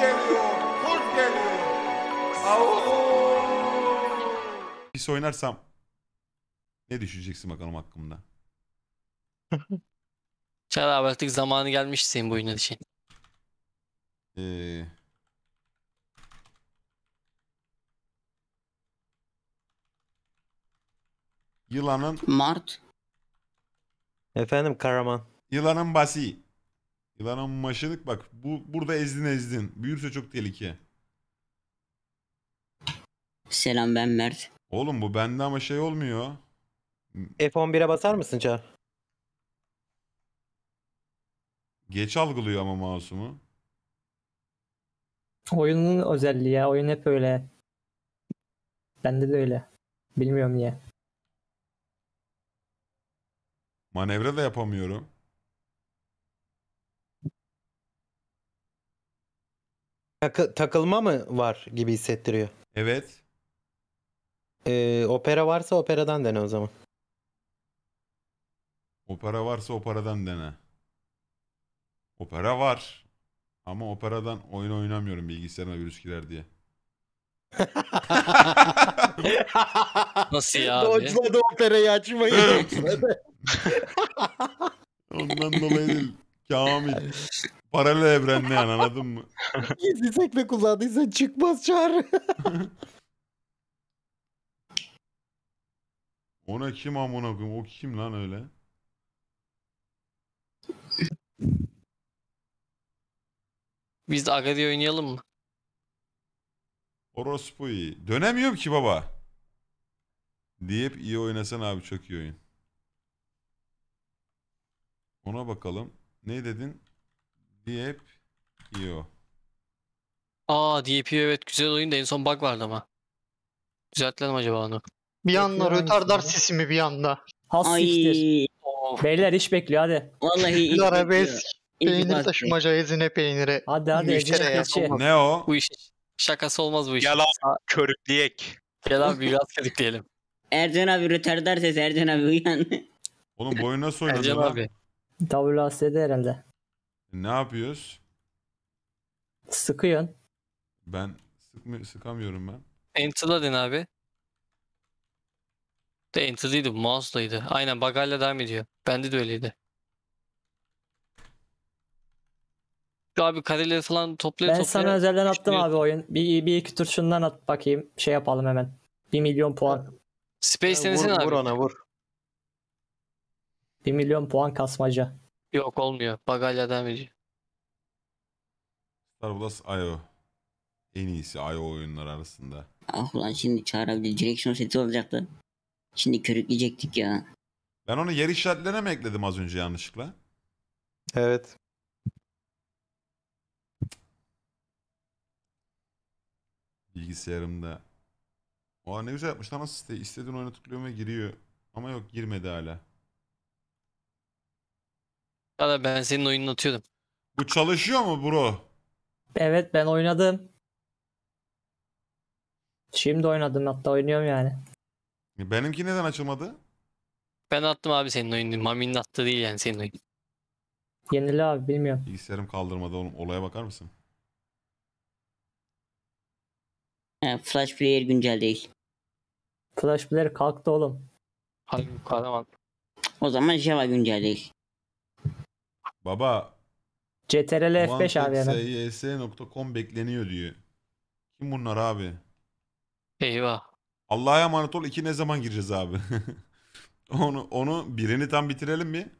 geliyor. Kurt geliyor. Pis oynarsam ne düşüneceksin bakalım hakkımda? Çağrı abi artık zamanı gelmiş senin bu oyunun için. Ee, yılanın Mart. Efendim Karaman. yılanın basi. Yılanın maşılık bak bu burada ezdin ezdin. Büyürse çok tehlike. Selam ben Mert. Oğlum bu bende ama şey olmuyor. F11'e basar mısın Çağ? Geç algılıyor ama mouse'umu. Oyunun özelliği ya. Oyun hep öyle. Bende de öyle. Bilmiyorum niye. Manevra da yapamıyorum. Takı- takılma mı var gibi hissettiriyor. Evet. Ee, opera varsa operadan dene o zaman. Opera varsa operadan dene. Opera var. Ama operadan oyun oynamıyorum bilgisayarıma virüs girer diye. Nasıl ya abi? Dodge'ladı operayı açmayı. dodge'ladı. Ondan dolayı değil. Kamil. Paralel evrende yani anladın mı? Gizli sekme kullandıysan çıkmaz Çağrı. Ona kim amına koyayım? O kim lan öyle? Biz de Agadi oynayalım mı? Orospu iyi. Dönemiyorum ki baba. Deyip iyi oynasan abi çok iyi oyun. Ona bakalım. Ne dedin? Deyip iyi o. Aa DP evet güzel oyun da en son bug vardı ama. Düzelttiler mi acaba onu? Bir anda Bekliyor rötardar hangisi sisimi bir anda. Has siktir. Ay Beyler iş bekliyor hadi. vallahi ilk Arabesk. Peynir taşımaca ezine peyniri. Hadi hadi keçi. olmaz. Ne o? Bu iş şakası olmaz bu iş. Yalan. Körükleyek. Gel abi biraz kedik diyelim. Ercan abi retardar ses Ercan abi uyan. Oğlum bu oyun nasıl oynanıyor Ercan lan? abi. WASD herhalde. Ne yapıyoruz? Sıkıyorsun. Ben sıkmı sıkamıyorum ben. Enter'la den abi. De Enter değildi bu mouse'daydı. Aynen bagayla devam ediyor. Bende de öyleydi. Abi kareleri falan toplaya Ben toplaya. sana özelden attım abi oyun. Bir, bir iki tur şundan at bakayım. Şey yapalım hemen. 1 milyon puan. Space vur, denesene abi. vur ona vur. 1 milyon puan kasmaca. Yok olmuyor. Bagayla ediyor. Star Plus IO. En iyisi IO oyunlar arasında. ah ulan şimdi Çağrı abi de direksiyon seti olacaktı. Şimdi körükleyecektik ya. Ben onu yer işaretlerine mi ekledim az önce yanlışlıkla? Evet. Bilgisayarımda. Aa ne güzel yapmış lan nasıl. İstediğin oyuna tıklıyorum ve giriyor. Ama yok girmedi hala. Ya da ben senin oyununu atıyordum. Bu çalışıyor mu bro? Evet ben oynadım. Şimdi oynadım hatta oynuyorum yani. Benimki neden açılmadı? Ben attım abi senin oyununu. Mami'nin attığı değil yani senin oyun. Yenili abi bilmiyorum. Bilgisayarım kaldırmadı oğlum. Olaya bakar mısın? He, Flash Player güncel değil. Flash Player kalktı oğlum. Harbi kahraman. O zaman Java güncel değil. Baba CTRL F5 abi hemen. OneTechSYS.com bekleniyor diyor. Kim bunlar abi? Eyvah. Allah'a emanet ol. iki ne zaman gireceğiz abi? onu onu birini tam bitirelim mi?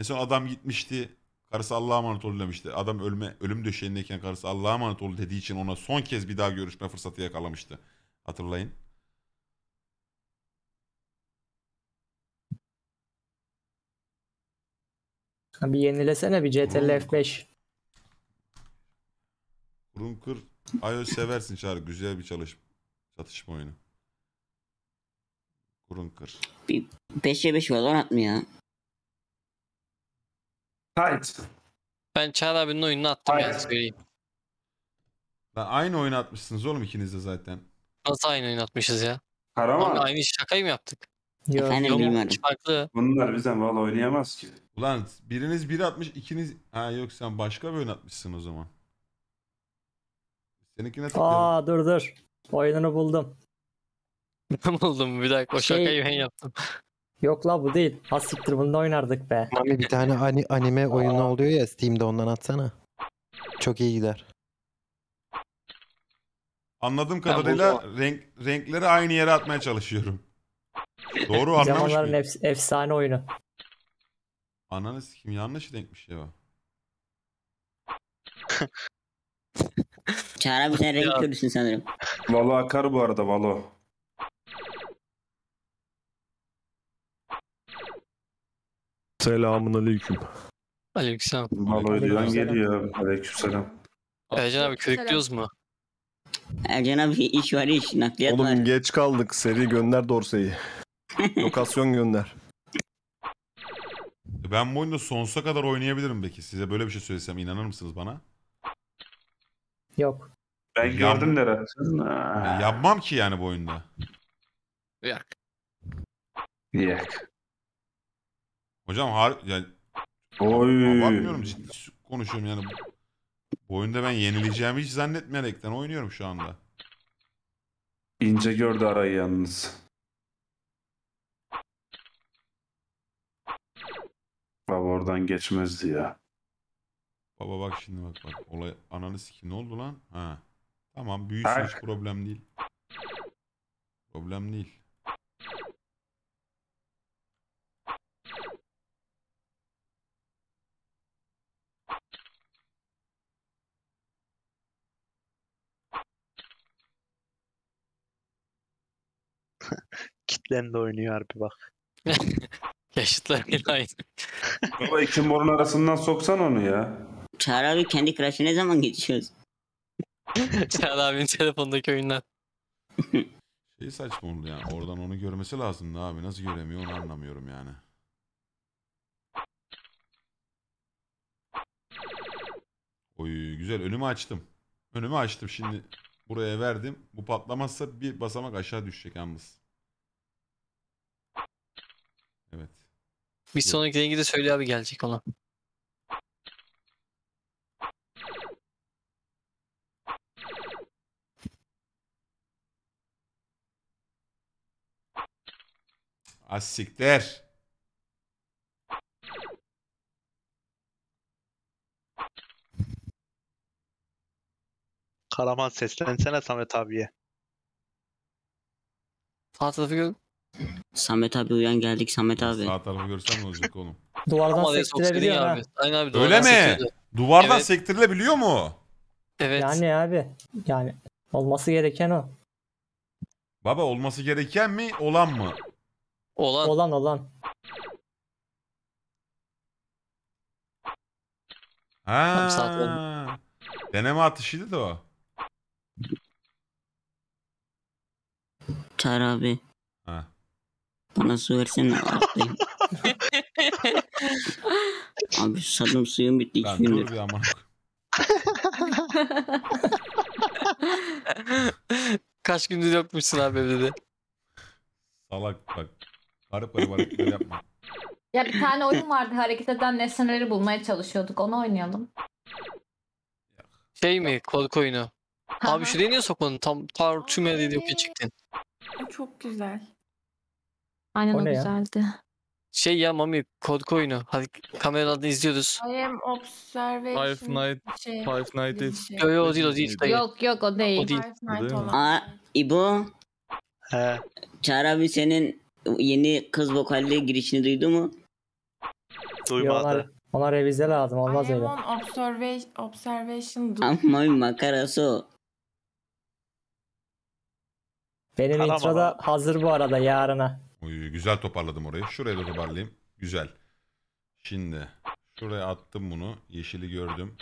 En son adam gitmişti. Karısı Allah'a emanet ol demişti. Adam ölme ölüm döşeğindeyken karısı Allah'a emanet ol dediği için ona son kez bir daha görüşme fırsatı yakalamıştı. Hatırlayın. Bir yenilesene bir CTRL F5. Kurun kır. iOS seversin Çağrı. Güzel bir çalış çatışma oyunu. Kurun kır. 5'e 5 Valorant mı ya? Hayt. Ben Çağrı abinin oyununu attım Hayır. yani söyleyeyim. Lan aynı oyunu atmışsınız oğlum ikiniz de zaten. Nasıl aynı oyun atmışız ya? Ama Karaman. aynı şakayı mı yaptık? Yok. Efendim Yok bilmiyorum. farklı. Bunlar bizden valla oynayamaz ki. Ulan biriniz biri atmış ikiniz... Ha yok sen başka bir oyun atmışsın o zaman. Seninkine tıklayalım. Aa dur dur. Oyununu buldum. Buldum bir dakika o Şey- şakayı ben yaptım. Yok la bu değil. Ha siktir bunu oynardık be. Mami bir tane ani- anime oyunu oluyor ya Steam'de ondan atsana. Çok iyi gider. Anladığım kadarıyla renk, renkleri aynı yere atmaya çalışıyorum. Doğru anlamış Zamanların mıyım? efs- efsane oyunu. Ananı kim yanlış renkmiş ya. Çağrı abi sen renk Ya. körüsün sanırım. Valo akar bu arada Valo. Selamun aleyküm. Aleykümselam. Valo Aleykümselam. geliyor. Aleykümselam. Ercan abi körüklüyoruz mu? Ercan abi iş var iş. Nakliyat var. Oğlum geç kaldık. Seri gönder dorseyi. Lokasyon gönder. Ben bu oyunda sonsuza kadar oynayabilirim peki. Size böyle bir şey söylesem inanır mısınız bana? Yok. Ben Yan- gördüm de. Ya yapmam ki yani bu oyunda. Yok. Yak. Hocam har yani Oy. abartmıyorum ciddi konuşuyorum yani. Bu oyunda ben yenileceğimi hiç zannetmeyerekten oynuyorum şu anda. İnce gördü arayı yalnız. Baba oradan geçmezdi ya. Baba bak şimdi bak bak. Olay ananı sikim ne oldu lan? Ha. Tamam büyüsün hiç Bak. problem değil. Problem değil. Kitlen de oynuyor harbi bak. Yaşıtlar yine aynı. Baba iki morun arasından soksan onu ya. Çağrı abi kendi Crush'ı ne zaman geçiyoruz? Çağrı abinin telefondaki oyunlar. Şey saçma oldu yani. Oradan onu görmesi lazımdı abi. Nasıl göremiyor onu anlamıyorum yani. Oy güzel önümü açtım. Önümü açtım şimdi. Buraya verdim. Bu patlamazsa bir basamak aşağı düşecek yalnız. Evet. Bir sonraki rengi de söyle abi gelecek ona. Asiktir. Karaman seslensene Samet abiye. Sağ tarafı gör. Samet abi uyan geldik Samet abi. Sağ tarafı görsem ne olacak oğlum? Duvardan Ama sektirebiliyor ha. abi. Aynen abi. Öyle mi? sektiriyor. Duvardan Evet. sektirilebiliyor mu? Evet. Yani abi. Yani olması gereken o. Baba olması gereken mi olan mı? Olan. Olan olan. Ha. saat Deneme atışıydı da o. Çağrı abi Ha. Bana su versene alttayım. abi susadım suyum bitti iki Lan dur gündür. bir aman. Kaç gündür yokmuşsun abi evde de. Salak bak. Garip garip hareketler yapma. Ya bir tane oyun vardı hareket eden nesneleri bulmaya çalışıyorduk. Onu oynayalım. Şey mi? Korku oyunu. Abi şuraya niye sokmadın? Tam tar tüm yerde yok ya çıktın. Çok güzel. Aynen O o, ne ya? güzeldi. Şey ya Mami korku oyunu. Hadi kameradan izliyoruz. I am observation. Five Night- şey, Five Nights bir at- şey. Yo yo o değil o değil. Yok yok o değil. O değil. Five Night Değil mi? olan. Aa İbo He. Çağrı abi senin yeni kız vokalli girişini duydu mu? Ona, Duymadı. ona revize lazım. Olmaz I öyle. am on observation, observation. Ama bir makarası o. Benim Tamam intro da abi. hazır bu arada yarına. Uy, güzel toparladım orayı. Şuraya da toparlayayım. Güzel. Şimdi şuraya attım bunu. Yeşili gördüm.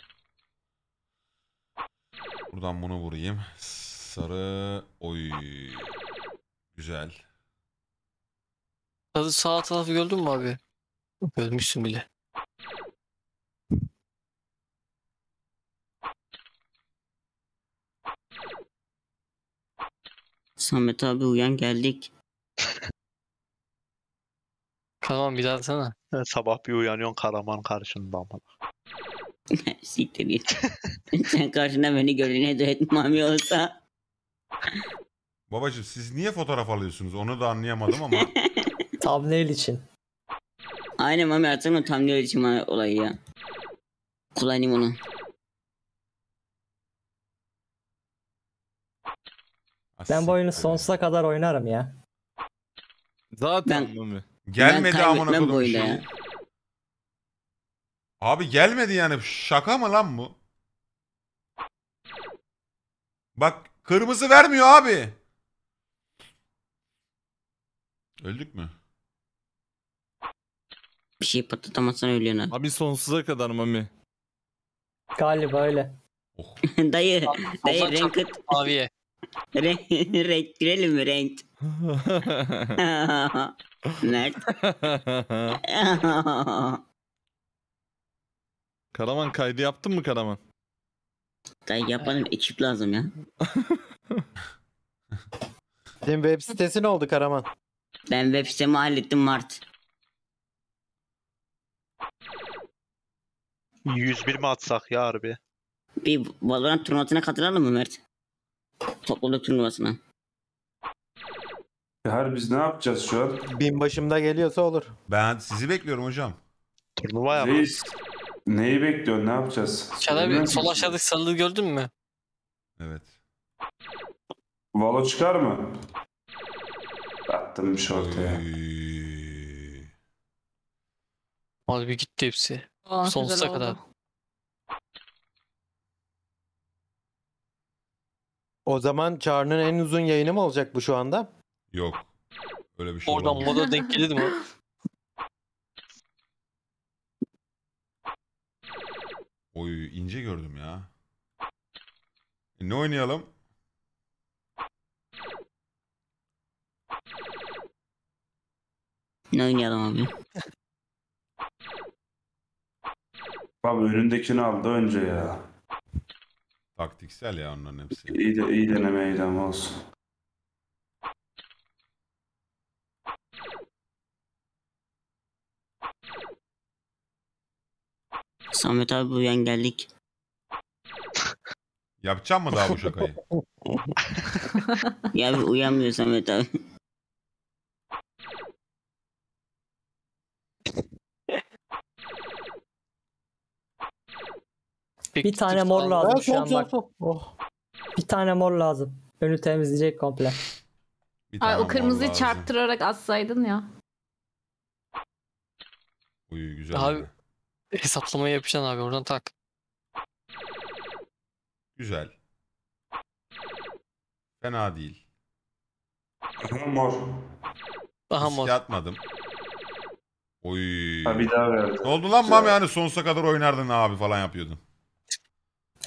Buradan bunu vurayım. Sarı. Oy. Güzel. Hadi sağ tarafı gördün mü abi? Görmüşsün bile. Samet abi uyan geldik. Karaman bir daha sana. Sabah bir uyanıyorsun Karaman karşında ama. Siktir git. Sen karşında beni gördüğüne duet mami olsa. Babacım siz niye fotoğraf alıyorsunuz? Onu da anlayamadım ama. Thumbnail için. Aynen mami atsana tam ne için olayı ya. Kullanayım onu. Ben bu oyunu sonsuza kadar oynarım ya. Zaten Ben- Mami. Gelmedi amına kaybetmem kodum şey. Abi gelmedi yani. Şaka mı lan bu? Bak kırmızı vermiyor abi. Öldük mü? Bir şey patlatamazsan ölüyorsun abi. Abi sonsuza kadar Mami. Galiba öyle. Oh. dayı, dayı renk. Maviye. Renk, renk girelim mi renk? Mert. Karaman kaydı yaptın mı Karaman? dayı yapalım ekip lazım ya. Senin web sitesi ne oldu Karaman? Ben web sitemi hallettim Mart. 101 mi atsak ya harbi? Bir Valorant turnuvasına katılalım mı Mert? Topluluk turnuvasına. Her biz ne yapacağız şu an? Bin başımda geliyorsa olur. Ben sizi bekliyorum hocam. Turnuva yap. Reis. Neyi bekliyorsun? Ne yapacağız? Çağlar abi Bilmiyorum sol ki. aşağıdaki sarılığı gördün mü? Evet. Valo çıkar mı? Attım bir şey ortaya. Abi bir gitti hepsi. Oh, Sonsuza kadar. O zaman Çağrı'nın en uzun yayını mı olacak bu şu anda? Yok. Öyle bir şey Oradan olamaz. moda denk gelir mi? Oy ince gördüm ya. E, ne oynayalım? Ne oynayalım abi? Abi önündekini aldı önce ya. Taktiksel ya onların hepsi. İyi de iyi denemeydi ama olsun. Samet abi uyan geldik. Yapacağım mı daha bu şakayı? Ya bir uyanmıyor Samet abi. Bir tane mor lazım şu an bak. Oh. Bir tane mor lazım. Önü temizleyecek komple. Bir Ay tane o mor kırmızıyı lazım. çarptırarak atsaydın ya. Uy güzel. Abi-. Hesaplamayı yapacaksın abi oradan tak. Güzel. Fena değil. Aha, Mor. Aha mor. Riske atmadım. Oy. Ha bir daha verdi. Ne oldu lan. Mami hani sonsuza kadar oynardın abi falan yapıyordun.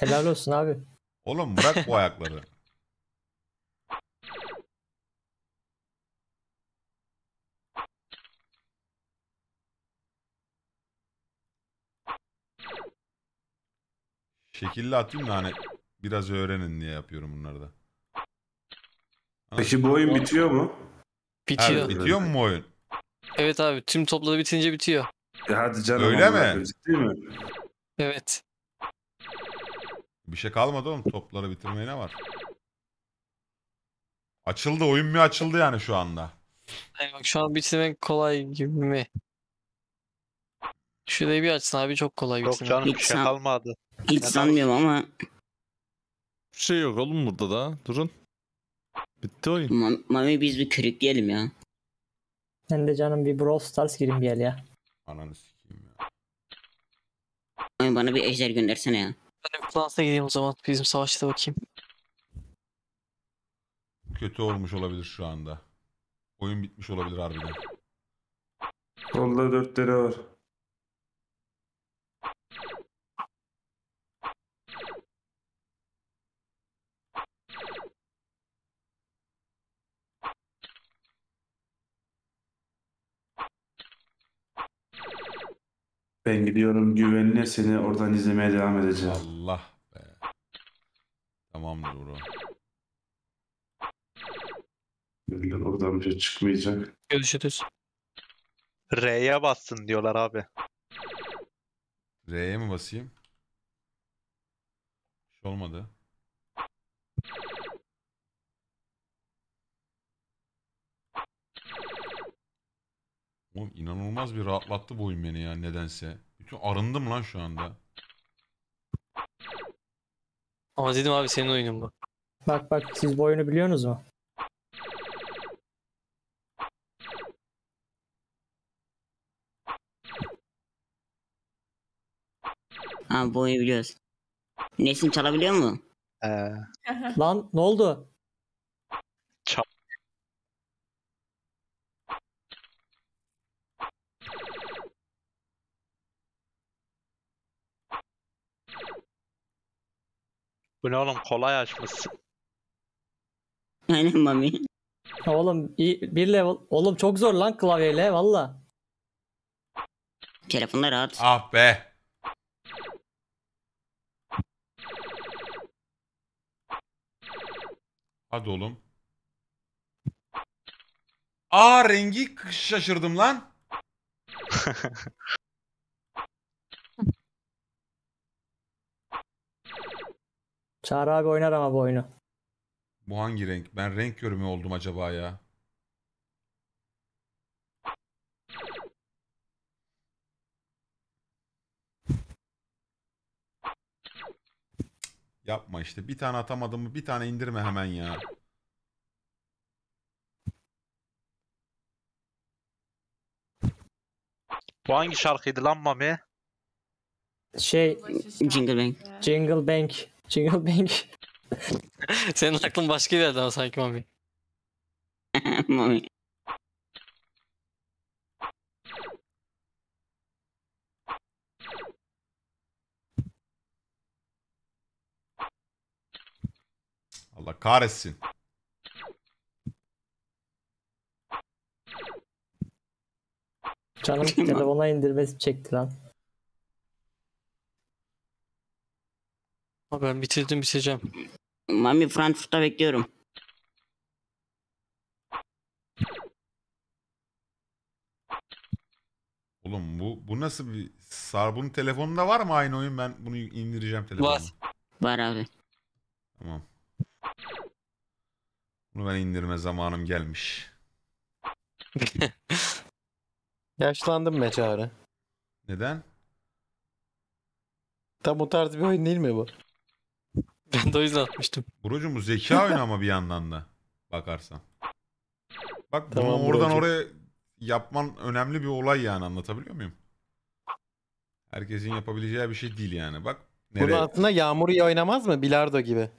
Helal olsun abi. Oğlum bırak bu ayakları. Şekilli atayım da hani biraz öğrenin diye yapıyorum bunları da. Peki bu oyun bitiyor mu? Bitiyor. Ha, bitiyor mu bu oyun? Evet abi tüm topları bitince bitiyor. E hadi canım. Öyle mi? mi? Evet. Bir şey kalmadı oğlum. Topları bitirmeye ne var? Açıldı. Oyun bir açıldı yani şu anda. Ay bak şu an bitirmek kolay gibi mi? Şurayı bir açsın abi çok kolay Yok bitirmek. canım bir şey kalmadı. Hiç sanmıyorum ama Bir şey yok oğlum burada da. Durun. Bitti oyun. Ma- Mami biz bir körükleyelim ya. Ben de canım bir Brawl Stars gireyim bir el ya. Ananı sikeyim ya. Mami bana bir ejder göndersene ya. Ben de Fransa'ya gideyim o zaman. Bizim savaşta bakayım. Kötü olmuş olabilir şu anda. Oyun bitmiş olabilir harbiden. Solda dört lira var. Ben gidiyorum güvenli seni oradan izlemeye devam edeceğim. Allah be. Tamamdır bro. Oradan bir şey çıkmayacak. Görüşürüz. R'ye bassın diyorlar abi. R'ye mi basayım? Hiç olmadı. Oğlum inanılmaz bir rahatlattı bu oyun beni ya nedense. Bütün arındım lan şu anda. Ama dedim abi senin oyunun bu. Bak bak siz bu oyunu biliyorsunuz mu? Ha bu oyunu biliyoruz. Nesin çalabiliyor mu? Ee, Lan ne oldu? Bu ne oğlum kolay açmışsın. Aynen Mami. Oğlum iyi, bir level. Oğlum çok zor lan klavyeyle valla. Telefonda rahat. Ah be. Hadi oğlum. Aa rengi şaşırdım lan. Çağrı abi oynar ama bu oyunu. Bu hangi renk? Ben renk körü mü oldum acaba ya? Yapma işte. Bir tane atamadım mı bir tane indirme hemen ya. Bu hangi şarkıydı lan Mami? Şey Jingle bang. Jingle Bank. Jingle Bank. Senin aklın başka bir yerde ama sanki Mami. Mami. Allah kahretsin. Canım telefona indirmesi çekti lan. Abi ben bitirdim bitireceğim. Mami Frankfurt'ta bekliyorum. Oğlum bu bu nasıl bir sar bunun telefonunda var mı aynı oyun ben bunu indireceğim telefonuma. Var. Var abi. Tamam. Bunu ben indirme zamanım gelmiş. Yaşlandım be Çağrı. Neden? Tam o tarz bir oyun değil mi bu? Ben de o yüzden atmıştım. Brocum bu zeka oyunu ama bir yandan da bakarsan. Bak bunu Tamam oradan brocum. oraya yapman önemli bir olay yani anlatabiliyor muyum? Herkesin yapabileceği bir şey değil yani. Bak Bunu nereye? aslında Yağmur iyi oynamaz mı? Bilardo gibi.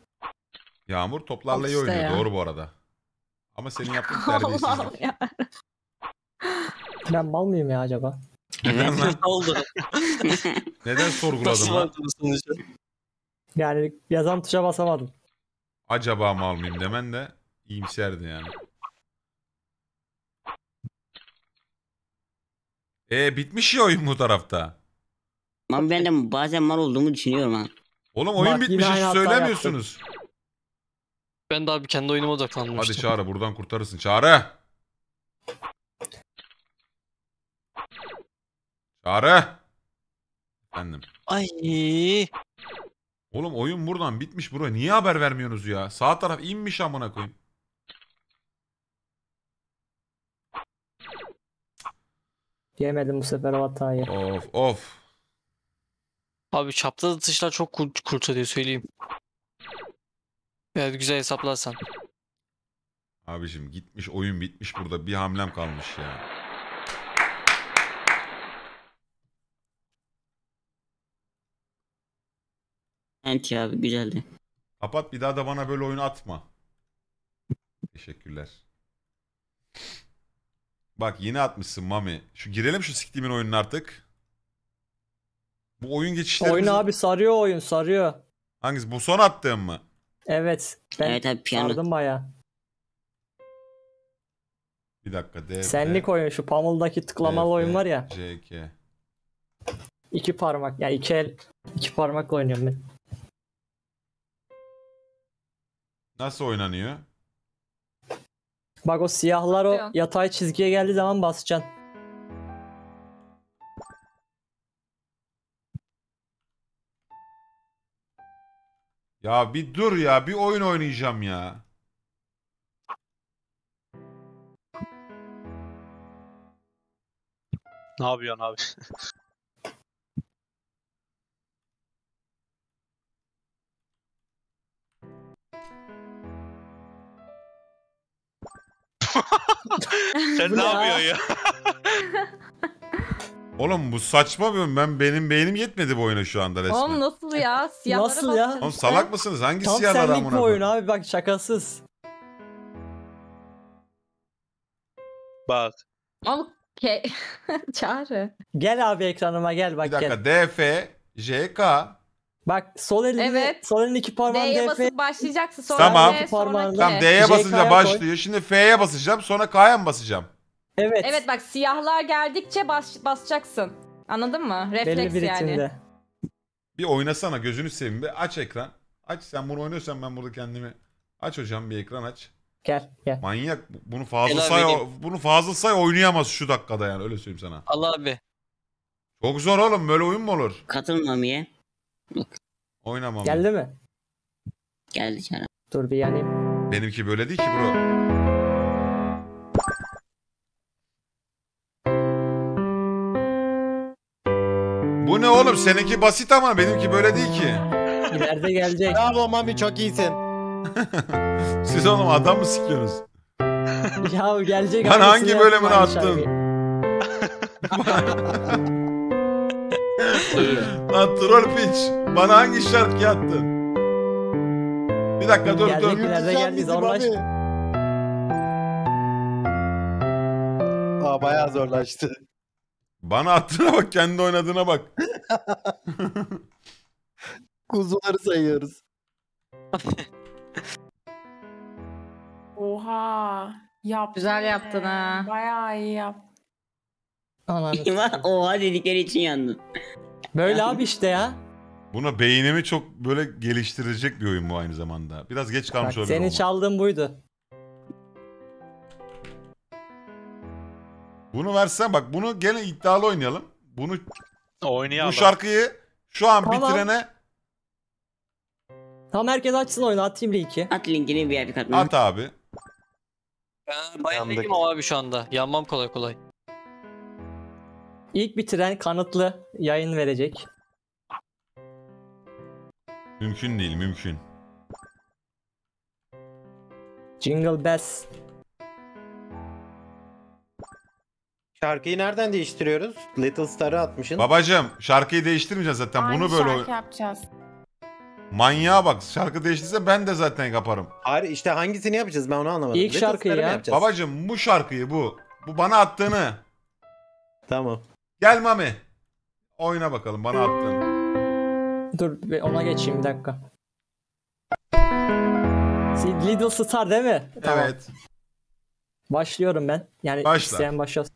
Yağmur toplarla iyi İşte oynuyor. ya. Doğru bu arada. Ama senin yaptığın Allah'ım terbiyesizlik. ya. Ben mal mıyım ya acaba? Neden lan? ne oldu? Neden Nasıl sorguladın lan? vardı bu sonucu? Yani yazan tuşa basamadım. Acaba mal mıyım demen de iyimserdi yani. E bitmiş ya oyun bu tarafta. Mami ben de bazen mal olduğumu düşünüyorum ha. Oğlum oyun Bak, yine bitmiş hiç aynı hata söylemiyorsunuz. Ben de abi kendi oyunuma Hadi odaklanmıştım. Çağrı buradan kurtarırsın. Çağrı. Çağrı. Efendim. Ay. Oğlum oyun buradan bitmiş bro. Niye haber vermiyorsunuz ya? Sağ taraf inmiş amına koyayım. Yemedim bu sefer o hatayı. Of of. Abi çapraz atışlar çok kurt kurtarıyor söyleyeyim. Evet güzel hesaplarsan. Abicim gitmiş oyun bitmiş burada. Bir hamlem kalmış ya. Enti abi güzeldi. Kapat bir daha da bana böyle oyun atma. Teşekkürler. Bak yine atmışsın Mami. Şu girelim şu siktimin oyununa artık. Bu oyun geçişleri Oyun abi sarıyor oyun sarıyor. hangisi? Bu son attığım mı? Evet. Ben Evet abi piyano. sardım baya. Bir dakika. D, Senlik oyun şu Pummel'daki tıklamalı oyun var ya. CK. iki parmak ya iki el iki parmakla oynuyorum ben. Nasıl oynanıyor? Bak o siyahlar o yatay çizgiye geldiği zaman basacaksın. Ya bir dur ya bir oyun oynayacağım ya. Ne yapıyorsun abi? Sen ne ne ya? yapıyorsun ya? Oğlum bu saçma bir oyun. Ben benim beynim yetmedi bu oyuna şu anda resmen. Oğlum nasıl ya? Siyahlara Nasıl ya? Oğlum salak mısınız? Hangi Tam siyahlar senlik amına bir oyun koyayım? abi bak şakasız. Bak. Oğlum ke... Çağrı. Gel abi ekranıma gel bak Bir dakika gel. D, F, J, K. Bak sol elini Evet. sol elin iki parmağını D'ye basıp başlayacaksın sonra Tamam. D, sonra K. Tamam D'ye basınca başlıyor. Şimdi F'ye basacağım. Sonra K'ya mı basacağım? Evet. Evet bak siyahlar geldikçe bas, basacaksın. Anladın mı? Belli Refleks bir yani. ritimde. Bir oynasana gözünü seveyim. Bir aç ekran. Aç sen bunu oynuyorsan ben burada kendimi... Aç hocam bir ekran aç. Gel gel. Manyak. Bunu fazla say, bunu fazla say oynayamaz şu dakikada yani öyle söyleyeyim sana. Allah abi. Çok zor oğlum böyle oyun mu olur? Katıl Mami'ye. Oynamam. Geldi mi? Geldi Çağrı. Dur bir yanayım. Benimki böyle değil ki bro. Bu ne oğlum? Seninki basit ama benimki böyle değil ki. İleride gelecek. Bravo Mami çok iyisin. Siz oğlum adam mı sikiyorsunuz? ya gelecek. Lan hangi bölümünü attın? Lan troll piç. Bana hangi şarkı attın? Bir dakika dur Gelecek dur. Sen geldi bizi zorlaş. Mami. Aa bayağı zorlaştı. Bana attığına bak kendi oynadığına bak. Kuzuları sayıyoruz. Oha. Yaptın Güzel yaptın ha. Bayağı iyi yap. Ananı Ama satayım. oha dedikleri için yandın. Böyle abi işte ya. Buna beynimi çok böyle geliştirecek bir oyun bu aynı zamanda. Biraz geç Bak, kalmış olabilir. senin ama. çaldığın buydu. Bunu versen bak bunu gene iddialı oynayalım. Bunu Oynayalım. bu şarkıyı şu an Tamam. bitirene Tamam herkes açsın oyunu atayım linki. At linkini bir yer katma. at abi. Ben bayağı Yandık. iyiyim abi şu anda. Yanmam kolay kolay. İlk bitiren kanıtlı yayın verecek. Mümkün değil mümkün. Jingle Bells. Şarkıyı nereden değiştiriyoruz? Little Star'ı atmışsın. Babacım şarkıyı değiştirmeyeceğiz zaten. Aynı Bunu böyle şarkı yapacağız. Manyağa bak. Şarkı değiştirse ben de zaten yaparım. Hayır işte hangisini yapacağız ben onu anlamadım. İlk Little şarkıyı Star'ı mı ya. yapacağız? Babacım bu şarkıyı bu. Bu bana attığını. Tamam. Gel Mami. Oyna bakalım bana attığını. Dur bir ona geçeyim bir dakika. Little Star değil mi? Tamam. Evet. Başlıyorum ben. Yani Başla. isteyen başlasın.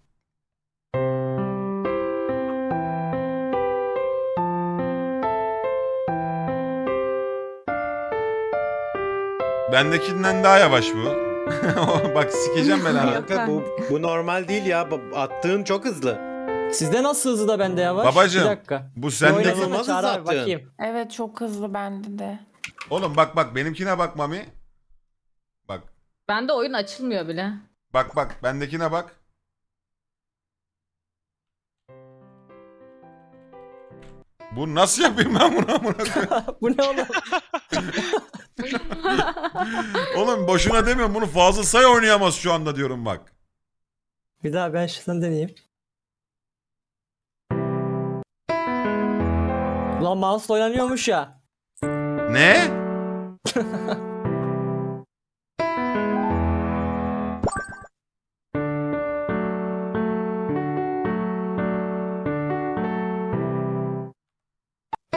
Bendekinden daha yavaş bu. bak sikeceğim ben. Kanka bu, bu normal değil ya. Bu- Attığın çok hızlı. Sizde nasıl hızlı da bende yavaş? Babacım, Bir dakika. Bu Çağrı abi, uzattın. bakayım. Evet çok hızlı bende de. Oğlum bak bak benimkine bak Mami. Bak. Bende oyun açılmıyor bile. Bak bak bendekine bak. Bu nasıl yapayım ben bunu amına koyayım? Bu ne oğlum? Oğlum boşuna demiyorum bunu fazla say oynayamaz şu anda diyorum bak. Bir daha ben şunu deneyeyim. Ulan mouse oynanıyormuş ya. Ne?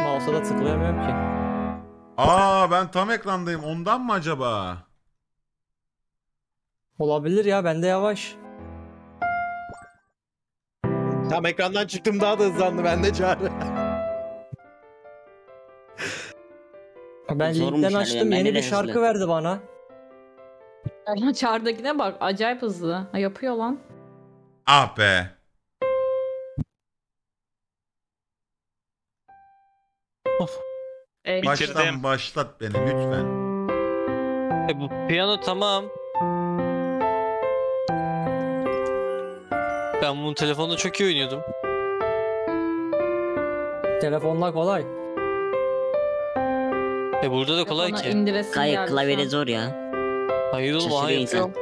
Mouse'a da tıklayamıyorum ki. Aa ben tam ekrandayım ondan mı acaba? Olabilir ya bende yavaş. Tam ekrandan çıktım daha da hızlandı bende çağrı. Ben Zormuş linkten yani, açtım bende yeni bir hızlı. şarkı verdi bana. Ama çağrıdakine bak acayip hızlı. Ha, yapıyor lan. Ah be. Ee, Baştan başlat beni lütfen. E bu piyano tamam. Ben bunu telefonda çok iyi oynuyordum. Telefonda kolay. E burada da kolay ki. indiresim Hayır geldi şu klavyede an. zor ya. Hayır oğlum Şaşırıyor hayır. insan.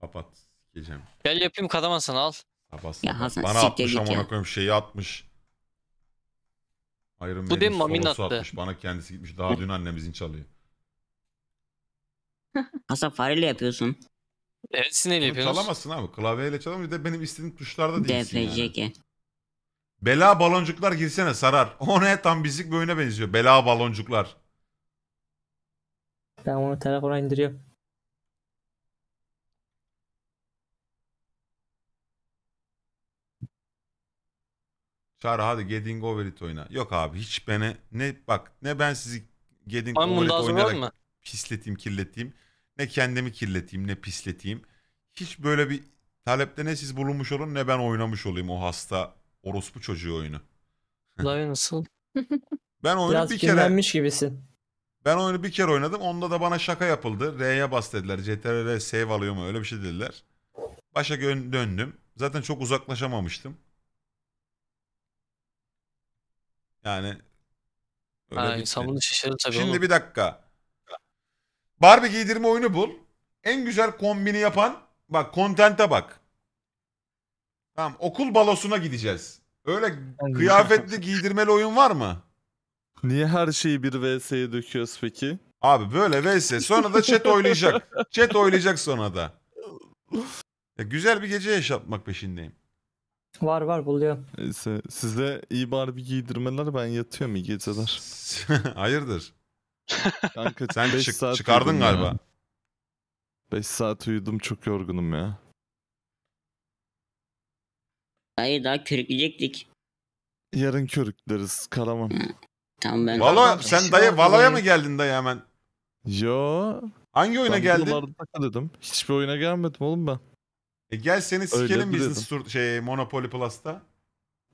Kapat. Sikeceğim. Gel yapayım Karaman al. Kapat. Ya Hasan, Bana siktir atmış git amına ya. koyayım şeyi atmış. Iron Bu değil mi? Solosu attı. atmış. Bana kendisi gitmiş. Daha dün annemizin çalıyor. Hasan fareyle yapıyorsun. Evet sineyle Bunu yapıyoruz. çalamazsın abi. Klavyeyle çalamıyorsun. Bir de benim istediğim tuşlarda değilsin yani. DFCK. Bela baloncuklar girsene sarar. O ne tam bizik bir oyuna benziyor. Bela baloncuklar. Ben onu telefona indiriyorum. Çağrı hadi Getting Over It oyna. Yok abi hiç beni ne bak ne ben sizi Getting Ama Over It oynayarak pisleteyim kirleteyim. Ne kendimi kirleteyim ne pisleteyim. Hiç böyle bir talepte ne siz bulunmuş olun ne ben oynamış olayım o hasta orospu çocuğu oyunu. Klavye nasıl? Ben oyunu Biraz bir kere kinlenmiş gibisin. ben oyunu bir kere oynadım. Onda da bana şaka yapıldı. R'ye bas dediler. CTRL save alıyor mu öyle bir şey dediler. Başa gö- döndüm. Zaten çok uzaklaşamamıştım. Yani öyle Ha, bitti. insan bunu şaşırır tabii Şimdi oğlum. bir dakika. Barbie giydirme oyunu bul. En güzel kombini yapan bak kontente bak. Tamam okul balosuna gideceğiz. Öyle kıyafetli giydirmeli oyun var mı? Niye her şeyi bir VS'ye döküyoruz peki? Abi böyle vs. Sonra da chat oylayacak. Chat oylayacak sonra da. Ya güzel bir gece yaşatmak peşindeyim. Var var buluyorum. Neyse size iyi Barbie giydirmeler ben yatıyorum iyi geceler. Hayırdır? Kanka Sen çık- saat çıkardın galiba. 5 saat uyudum çok yorgunum ya. Dayı daha körükleyecektik. Yarın körükleriz Karaman. Tamam ben. Valo sen dayı Valo'ya mı geldin dayı hemen? Yo. Hangi oyuna ben geldin? Hiçbir oyuna gelmedim oğlum ben. E gel seni sikelim. Business Tour şey Monopoly Plus'ta.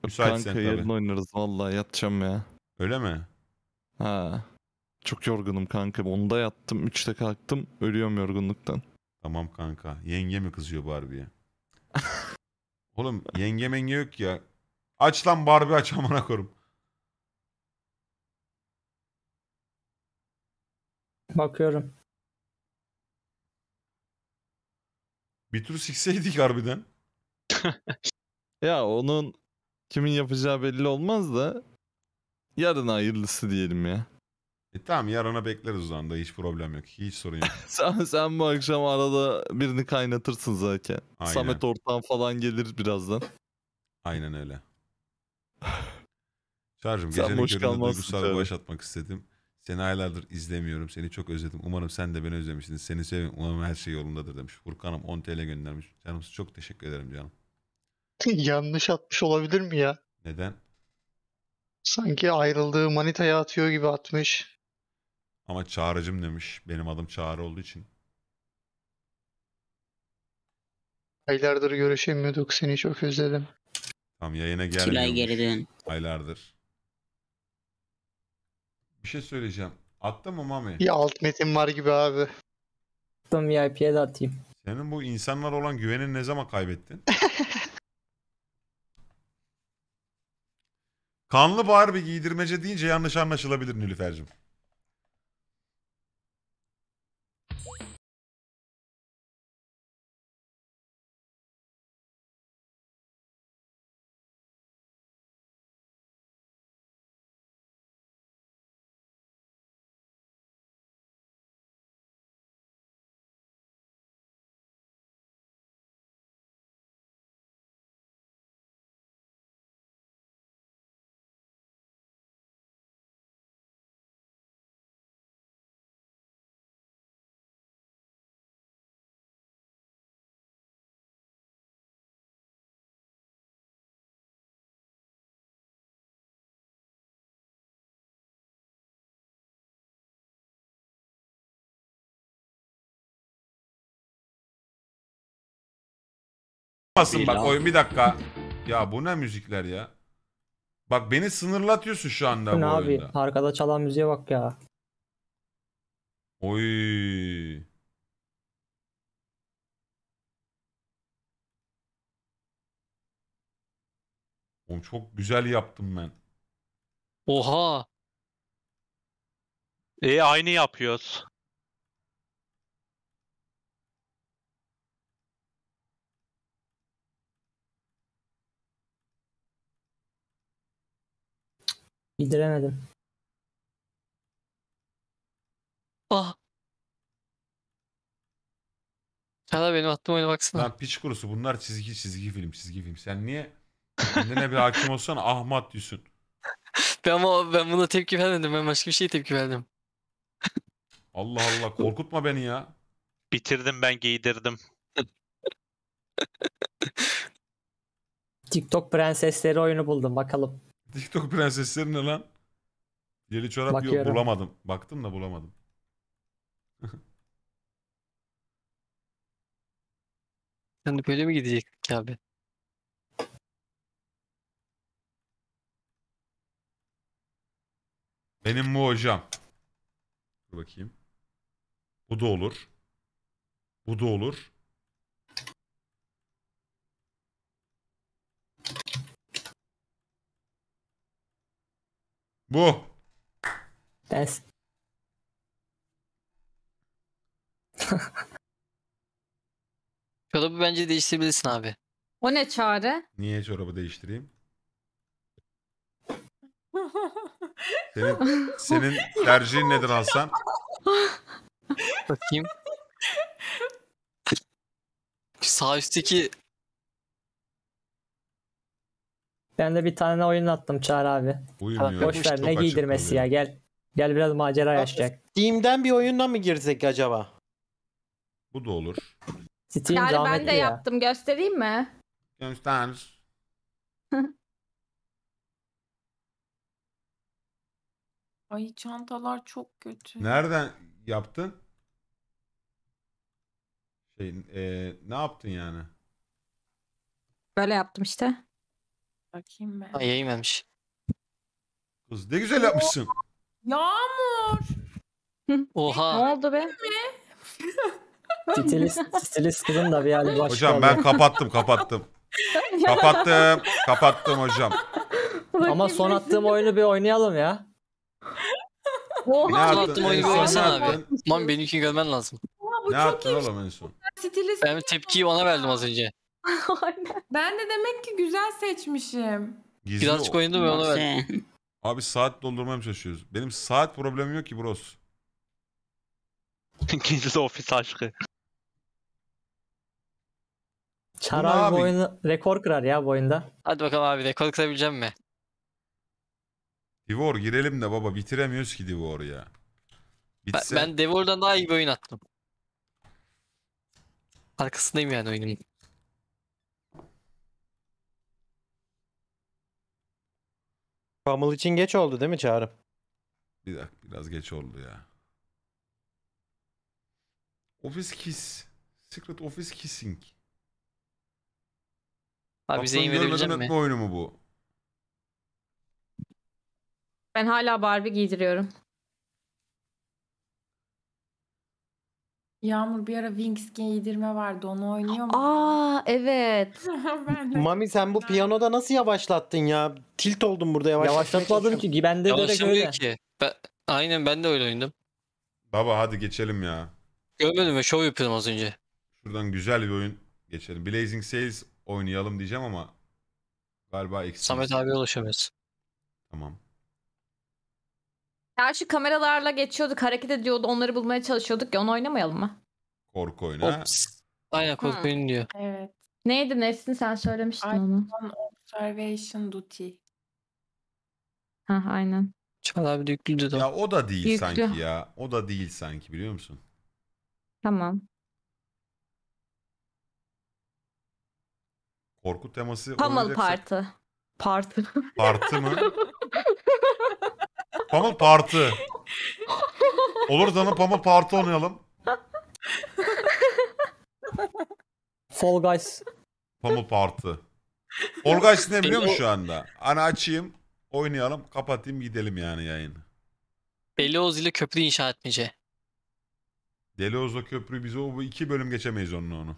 Müsaitsen kanka yarın oynarız vallahi yatacağım ya. Öyle mi? Ha. Çok yorgunum kanka. Onda yattım, 3'te kalktım. Ölüyorum yorgunluktan. Tamam kanka. Yenge mi kızıyor Barbie'ye? Oğlum yenge menge yok ya. Aç lan Barbie aç amına korum. Bakıyorum. Bir tur sikseydik harbiden. Ya onun kimin yapacağı belli olmaz da yarın hayırlısı diyelim ya. E tamam yarına bekleriz o zaman da hiç problem yok. Hiç sorun yok. Sen, sen bu akşam arada birini kaynatırsın zaten. Aynen. Samet ortağın falan gelir birazdan. Aynen öyle. Çağrı'cığım gecenin köründe duygusal Çağrı. bağış atmak istedim. Seni aylardır izlemiyorum. Seni çok özledim. Umarım sen de beni özlemişsin. Seni seviyorum. Umarım her şey yolundadır demiş. Furkan'ım 10 TL göndermiş. Canım çok teşekkür ederim canım. Yanlış atmış olabilir mi ya? Neden? Sanki ayrıldığı manitaya atıyor gibi atmış. Ama Çağrı'cım demiş. Benim adım Çağrı olduğu için. Aylardır görüşemiyorduk. Seni çok özledim. Tam yayına Tülay geri gelmiyormuş. dön. Aylardır. Bir şey söyleyeceğim. Attın mı Mami? Bir alt metin var gibi abi. Attım VIP'ye de atayım. Senin bu insanlar olan güvenin ne zaman kaybettin? Kanlı Barbie giydirmece deyince yanlış anlaşılabilir Nilüfer'cim. Basın bak oyun bir dakika. Ya bu ne müzikler ya? Bak beni sınırlatıyorsun şu anda Bu ne abi? oyunda. Arkada çalan müziğe bak ya. Oy. Oğlum çok güzel yaptım ben. Oha. E aynı yapıyoruz. Bildiremedim. Ah. Çağlar benim attığım oyuna baksana. Lan piç kurusu bunlar çizgi çizgi film çizgi film. Sen niye kendine bir hakim olsana Ahmet diyorsun. Ben ama ben buna tepki vermedim. Ben başka bir şeye tepki verdim. Allah Allah korkutma beni ya. Bitirdim ben giydirdim. TikTok prensesleri oyunu buldum bakalım. TikTok prensesleri ne lan? Yeli çorap yok Bakıyorum. bulamadım. Baktım da bulamadım. Sen de böyle mi gidecek ki abi? Benim bu hocam. Dur bakayım. Bu da olur. Bu da olur. Bu. Ben Çorabı bence değiştirebilirsin abi. O ne çare? Niye çorabı değiştireyim? Senin, senin tercihin nedir Hasan? Bakayım. Sağ üstteki Ben de bir tane oyun attım Çağrı abi. Uyumuyor. Boş ver ne giydirmesi ya gel. Gel biraz macera yaşayacak. Steam'den bir oyundan mı girsek acaba? Bu da olur. Steam Yani ben de ya. yaptım. Göstereyim mi? Göster. Ay çantalar çok kötü. Nereden yaptın? Şey, e, ne yaptın yani? Böyle yaptım işte. Bakayım ben. Ha, yayın vermiş. Kız ne güzel yapmışsın. Yağmur. Ne Oha. oldu be? Stilist, stilist kızım da bir hali başka Hocam oldu. ben kapattım kapattım. Kapattım. Kapattım hocam. Ama son attığım oyunu bir oynayalım ya. Ne Oha. yaptın? attım En oyunu son ne oynasana abi. yaptın? Aman benimkini görmen lazım. Bu Ne çok yaptın iyi. oğlum en son? Stilist. Ben tepkiyi ona verdim az önce. Ben de demek ki güzel seçmişim. Gizli Birazcık o- oynadım ve ona verdim. Sen. Abi saat doldurmaya mı çalışıyoruz? Benim saat problemim yok ki bros. Gizli ofis aşkı. Ne abi abi? oyunu rekor kırar ya bu oyunda. Hadi bakalım abi rekor kırabileceğim mi? Divor girelim de baba bitiremiyoruz ki Divor ya. Ben, Bitse. ben Devor'dan daha iyi bir oyun attım. Arkasındayım yani oyunun. Pamul için geç oldu değil mi Çağrı? Bir dakika biraz geç oldu ya. Office Kiss. Secret Office Kissing. Abi bize görmeden verebilecek mi? oyunu mu bu? Ben hala Barbie giydiriyorum. Yağmur bir ara Wings giydirme vardı. Onu oynuyor mu? Aa evet. ben de. Mami sen bu piyanoda nasıl yavaşlattın ya? Tilt oldum burada yavaşlatmaya Yavaşlatmadım çalışıyorum. ki. Bende direkt Yavaşlamıyor öyle. ki. Ben, aynen ben de öyle oynadım. Baba hadi geçelim ya. Görmedim ve şov yapıyordum az önce. Şuradan güzel bir oyun geçelim. Blazing Sales oynayalım diyeceğim ama galiba eksik. Samet abiye ulaşamıyoruz. Tamam. Ya şu kameralarla geçiyorduk, hareket ediyordu, onları bulmaya çalışıyorduk ya onu oynamayalım mı? Korku oyunu. ha? Ops. Aynen korku Hmm. oyunu diyor. Evet. Neydi Nesin sen söylemiştin Ay. onu. Observation Duty. Ha aynen. Çağlar abi de yüklüydü de. o. Ya o da değil Yüklü. sanki ya. O da değil sanki biliyor musun? Tamam. Korku teması Pummel oynayacaksak- Party. Party. Partı mı? Pummel Partı. Olur sana Pummel Partı oynayalım. Fall Guys. Pummel Partı. Fall Guys ne biliyor musun şu anda? Hani açayım. Oynayalım kapatayım gidelim yani yayını. Belioz ile köprü inşa etmece. Deli Oz'la köprü biz o bu iki bölüm geçemeyiz onunla onu.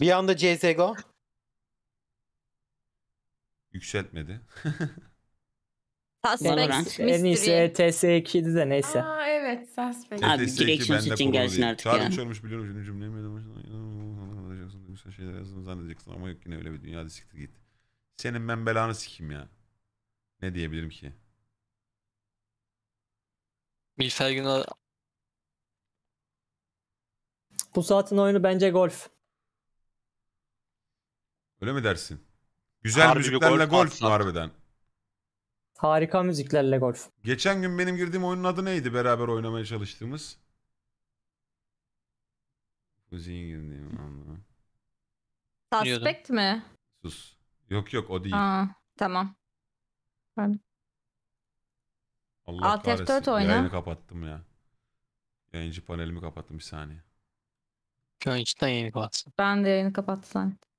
Bir anda CSGO. Yükseltmedi. Valorant. Suspect En iyisi E Mystery. ETS2'di de neyse. Aa evet suspect. Abi, ETS2 Directions bende için kurulu gelsin değil. artık Çağrı ya. üç olmuş biliyorum şimdi cümleyi güzel şeyler yazdığını zannedeceksin ama yok yine öyle bir dünya hadi siktir git. Senin ben belanı sikeyim ya. Ne diyebilirim ki? Milfer Günal Bu saatin oyunu bence golf. Öyle mi dersin? Güzel Harbi bir müziklerle golf golf mu atsak. harbiden? Harika müziklerle golf. Geçen gün benim girdiğim oyunun adı neydi beraber oynamaya çalıştığımız? Fuzi'nin girdiğim anda. Suspect mi? Sus. Yok yok o değil. Aa, tamam. Allah Alt F4 kahretsin. oyna. Yayını kapattım ya. Yayıncı panelimi kapattım bir saniye. şu an içten yeni kapatsın. Ben de yayını kapattı zannettim.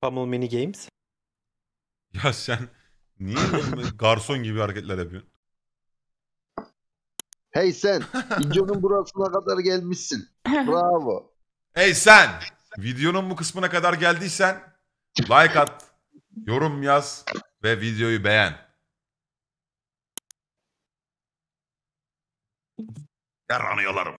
Pummel Mini Games. Ya sen niye böyle garson gibi hareketler yapıyorsun? Hey sen, videonun burasına kadar gelmişsin. Bravo. Hey sen! Videonun bu kısmına kadar geldiysen like at, yorum yaz ve videoyu beğen. Yaranıyorlarım.